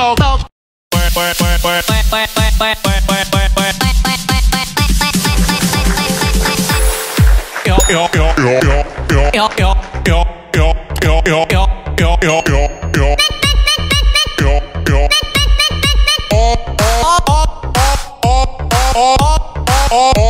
so so Oh